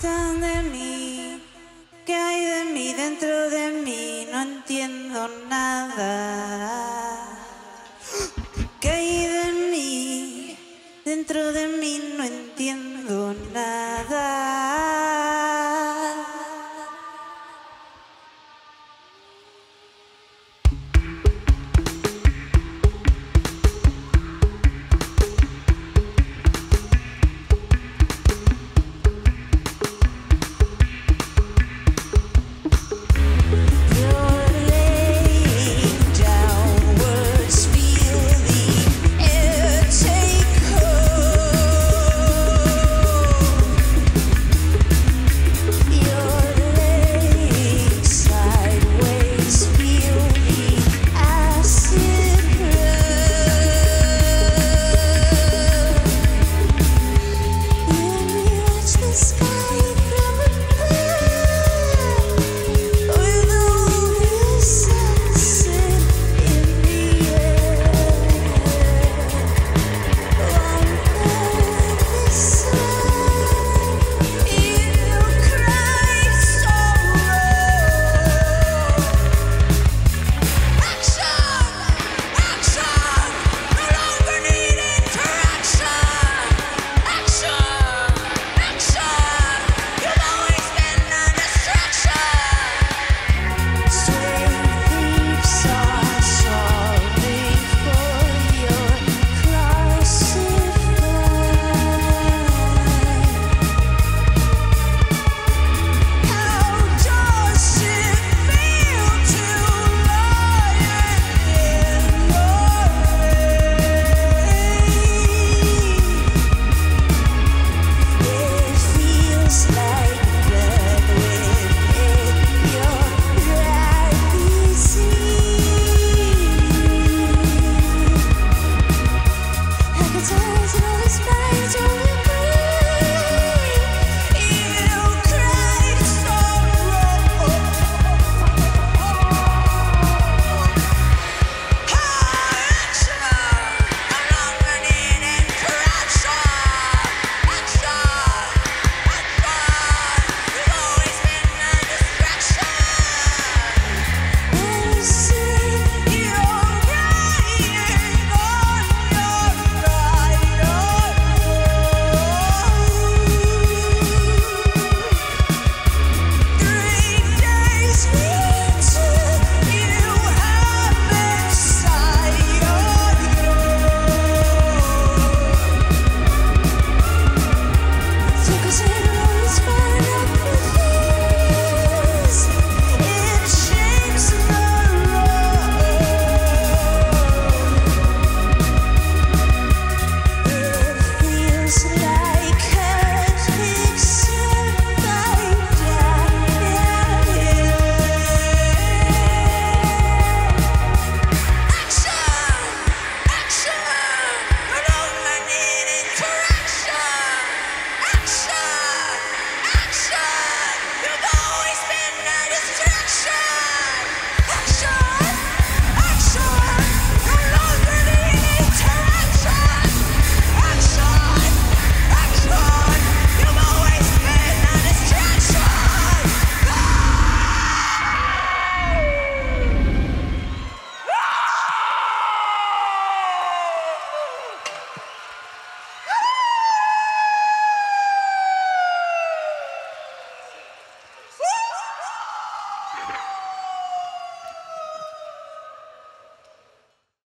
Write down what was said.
tan de mí? ¿Qué hay de mí dentro de mí? No entiendo nada. ¿Qué hay de mí dentro de mí?